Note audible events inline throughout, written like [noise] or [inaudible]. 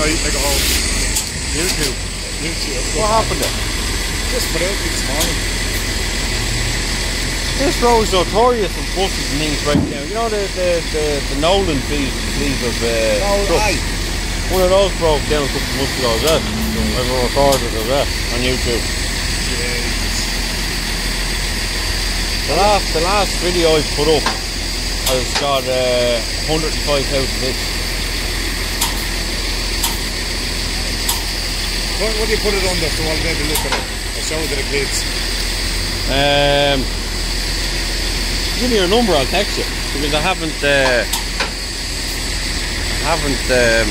can I watch that tonight? I go home. YouTube. YouTube. What happened there? Just put out this morning. This road is notorious for buses and things right now. You know the the, the, the Nolan piece, piece of uh? One of those broke down a couple of months ago, is that? I've recorded of that on YouTube. The last the last video I put up has got uh, 105,000 hits. What, what do you put it under so I'll maybe look at it? I'll show it to the kids. Um, give me your number, I'll text you because I haven't. Uh, I haven't. Um,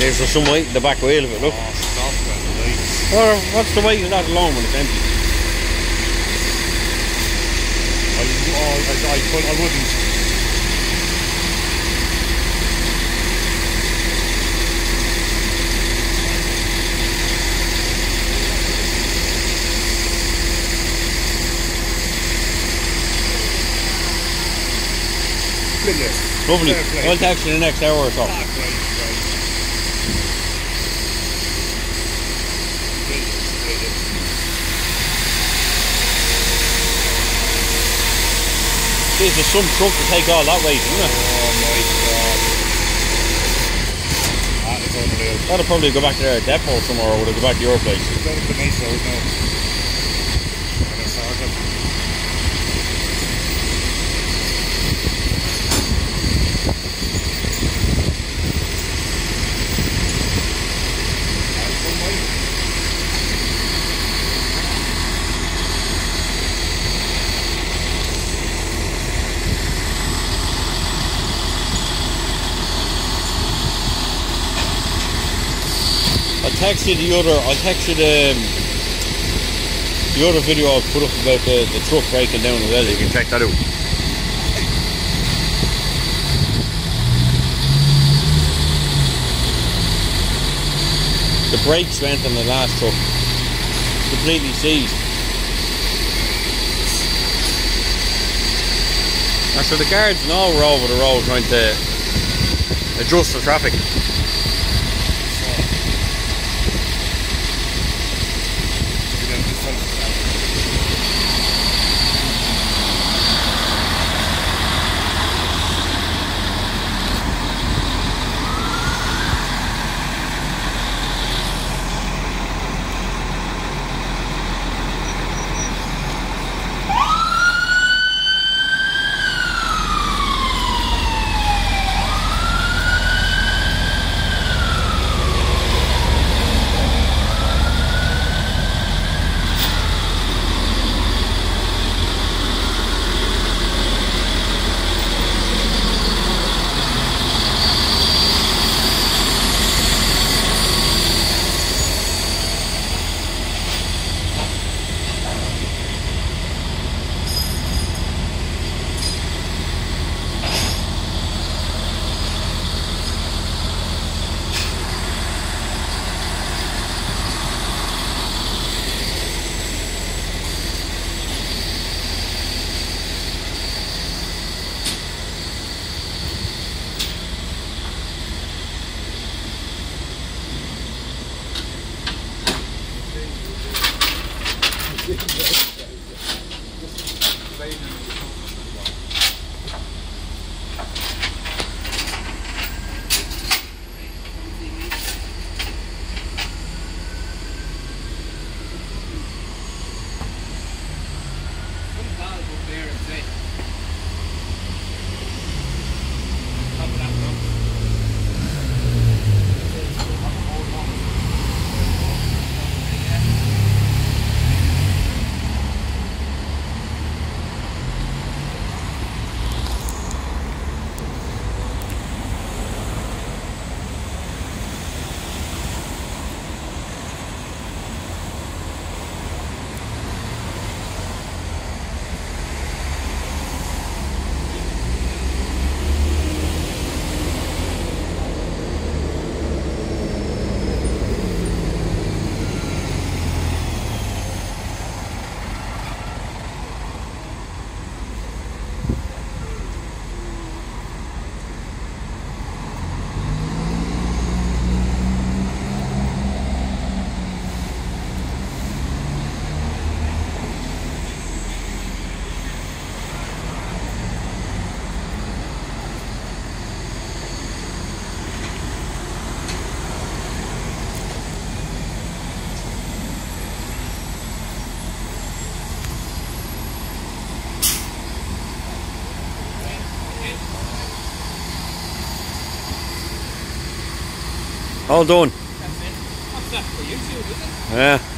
there's some weight in the back wheel of it. Look, Oh, stop it. Or what's the weight of that alone when it's empty? I, oh, I, I, put, I wouldn't. Brilliant. Lovely. Fair play. I'll text you in the next hour or so. Ah, great, great. Brilliant, brilliant. Jeez, there's some truck to take all that weight, isn't it? Oh my god. That is unreal. That'll probably go back to their depot somewhere or would it go back to your place? Go to the nice road now. And it's sorted. That's one way. I'll text you the other, I'll text you the, um, the other video I put up about the, the truck breaking down as well. You can check that out. The brakes went on the last truck. Completely seized. And so the guards and all were over the road trying to adjust the traffic. Yeah. [laughs] All done. That's it. What's that for YouTube, is it? Yeah.